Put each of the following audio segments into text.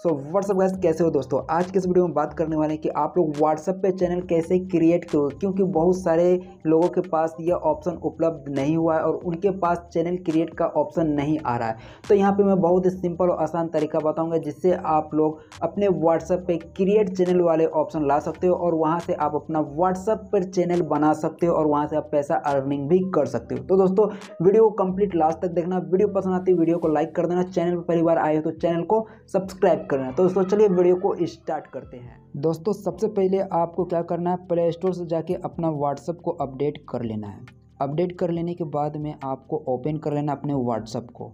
So what's up gas कैसे हो दोस्तों? आज के इस वीडियो में बात करने वाले हैं कि आप लोग व्हाट्सअप पे चैनल कैसे क्रिएट करोगे क्योंकि बहुत सारे लोगों के पास यह ऑप्शन उपलब्ध नहीं हुआ है और उनके पास चैनल क्रिएट का ऑप्शन नहीं आ रहा है। तो यहाँ पे मैं बहुत ही सिंपल और आसान तरीका बताऊँगा जिससे आप लोग अपने व्हाट्सअप पर क्रिएट चैनल वाले ऑप्शन ला सकते हो और वहाँ से आप अपना व्हाट्सअप पर चैनल बना सकते हो और वहाँ से आप पैसा अर्निंग भी कर सकते हो। तो दोस्तों, वीडियो को कंप्लीट लास्ट तक देखना। वीडियो पसंद आती है, वीडियो को लाइक कर देना। चैनल पर पहली बार आए हो तो चैनल को सब्सक्राइब करना है। तो दोस्तों चलिए वीडियो को स्टार्ट करते हैं। दोस्तों, सबसे पहले आपको क्या करना है? प्ले स्टोर से जाके अपना व्हाट्सअप को अपडेट कर लेना है। अपडेट कर लेने के बाद में आपको ओपन कर लेना अपने व्हाट्सअप को।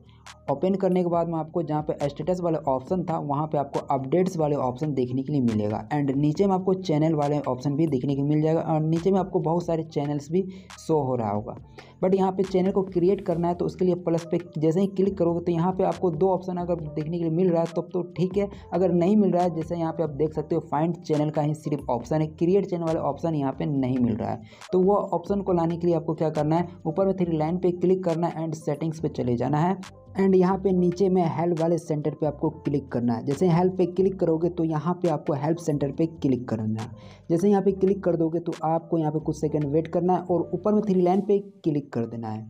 ओपन करने के बाद में आपको जहाँ पे स्टेटस वाले ऑप्शन था वहाँ पे आपको अपडेट्स वाले ऑप्शन देखने के लिए मिलेगा। एंड नीचे में आपको चैनल वाले ऑप्शन भी देखने के मिल जाएगा और नीचे में आपको बहुत सारे चैनल्स भी शो हो रहा होगा। बट यहाँ पे चैनल को क्रिएट करना है तो उसके लिए प्लस पे जैसे ही क्लिक करोगे तो यहाँ पे आपको दो ऑप्शन अगर देखने के लिए मिल रहा है तब तो, तो ठीक है। अगर नहीं मिल रहा है जैसे यहाँ पे आप देख सकते हो फाइंड चैनल का ही सिर्फ़ ऑप्शन है क्रिएट चैनल वाले ऑप्शन यहाँ पे नहीं मिल रहा है। तो वो ऑप्शन को लाने के लिए आपको क्या करना है ऊपर में थ्री लाइन पे क्लिक करना है एंड सेटिंग्स पे चले जाना है। एंड यहाँ पे नीचे में हेल्प वाले सेंटर पे आपको क्लिक करना है। जैसे हेल्प पे क्लिक करोगे तो यहाँ पे आपको हेल्प सेंटर पे क्लिक करना है। जैसे यहाँ पे क्लिक कर दोगे तो आपको यहाँ पे कुछ सेकंड वेट करना है और ऊपर में थ्री लाइन पे क्लिक कर देना है।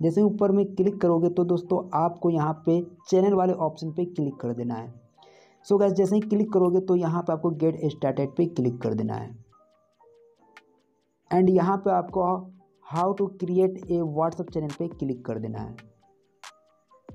जैसे ऊपर में क्लिक करोगे तो दोस्तों आपको यहाँ पे चैनल वाले ऑप्शन पर क्लिक कर देना है। सो गैस जैसे ही क्लिक करोगे तो यहाँ पर आपको गेट स्टार्टेड पर क्लिक कर देना है। एंड यहाँ पर आपको how to create a WhatsApp channel पर क्लिक कर देना है।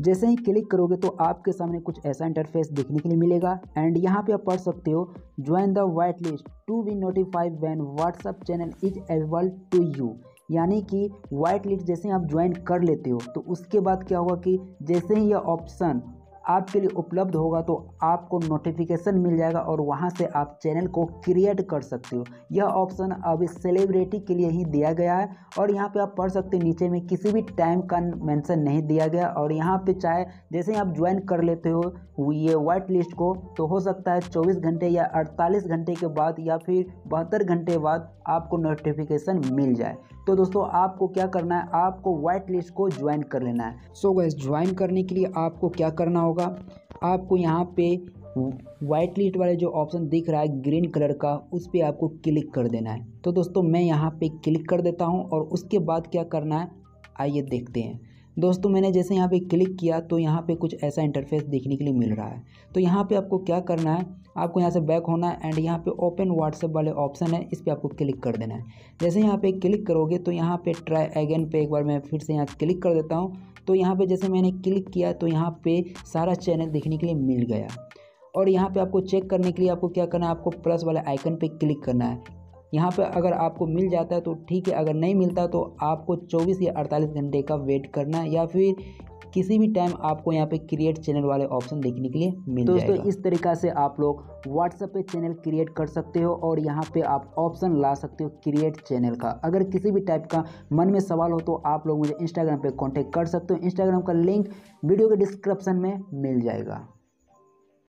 जैसे ही क्लिक करोगे तो आपके सामने कुछ ऐसा इंटरफेस देखने के लिए मिलेगा। एंड यहाँ पे आप पढ़ सकते हो join the waitlist to be notified when WhatsApp channel is available to you यानी कि वाइट लिस्ट जैसे ही आप ज्वाइन कर लेते हो तो उसके बाद क्या होगा कि जैसे ही यह ऑप्शन आपके लिए उपलब्ध होगा तो आपको नोटिफिकेशन मिल जाएगा और वहाँ से आप चैनल को क्रिएट कर सकते हो। यह ऑप्शन अभी सेलिब्रिटी के लिए ही दिया गया है और यहाँ पे आप पढ़ सकते हो, नीचे में किसी भी टाइम का मेंशन नहीं दिया गया और यहाँ पे चाहे जैसे ही आप ज्वाइन कर लेते हो, ये वाइट लिस्ट को तो हो सकता है चौबीस घंटे या अड़तालीस घंटे के बाद या फिर बहत्तर घंटे बाद आपको नोटिफिकेशन मिल जाए। तो दोस्तों, आपको क्या करना है? आपको व्हाइट लिस्ट को ज्वाइन कर लेना है। सो गैस ज्वाइन करने के लिए आपको क्या करना होगा? आपको यहाँ पे वाइट लिस्ट वाले जो ऑप्शन दिख रहा है ग्रीन कलर का, उस पर आपको क्लिक कर देना है। तो दोस्तों, मैं यहाँ पे क्लिक कर देता हूँ और उसके बाद क्या करना है, आइए देखते हैं। दोस्तों, मैंने जैसे यहाँ पे क्लिक किया तो यहाँ पे कुछ ऐसा इंटरफेस देखने के लिए मिल रहा है। तो यहाँ पे आपको क्या करना है, आपको यहाँ से बैक होना है एंड यहाँ पे ओपन व्हाट्सएप वाले ऑप्शन है, इस पर आपको क्लिक कर देना है। जैसे यहाँ पे क्लिक करोगे तो यहाँ पे ट्राई अगेन पे एक बार मैं फिर से यहाँ क्लिक कर देता हूँ। तो यहाँ पे जैसे मैंने क्लिक किया तो यहाँ पे सारा चैनल देखने के लिए मिल गया। और यहाँ पे आपको चेक करने के लिए आपको क्या करना है, आपको प्लस वाले आइकन पे क्लिक करना है। यहाँ पे अगर आपको मिल जाता है तो ठीक है अगर नहीं मिलता तो आपको 24 या 48 घंटे का वेट करना है या फिर किसी भी टाइम आपको यहाँ पे क्रिएट चैनल वाले ऑप्शन देखने के लिए मिल दोस्तों इस तरीका से आप लोग व्हाट्सएप पे चैनल क्रिएट कर सकते हो और यहाँ पे आप ऑप्शन ला सकते हो क्रिएट चैनल का। अगर किसी भी टाइप का मन में सवाल हो तो आप लोग मुझे इंस्टाग्राम पे कांटेक्ट कर सकते हो। इंस्टाग्राम का लिंक वीडियो के डिस्क्रिप्शन में मिल जाएगा।